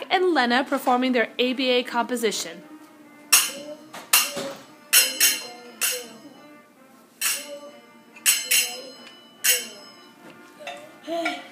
Jack and Lena performing their ABA composition.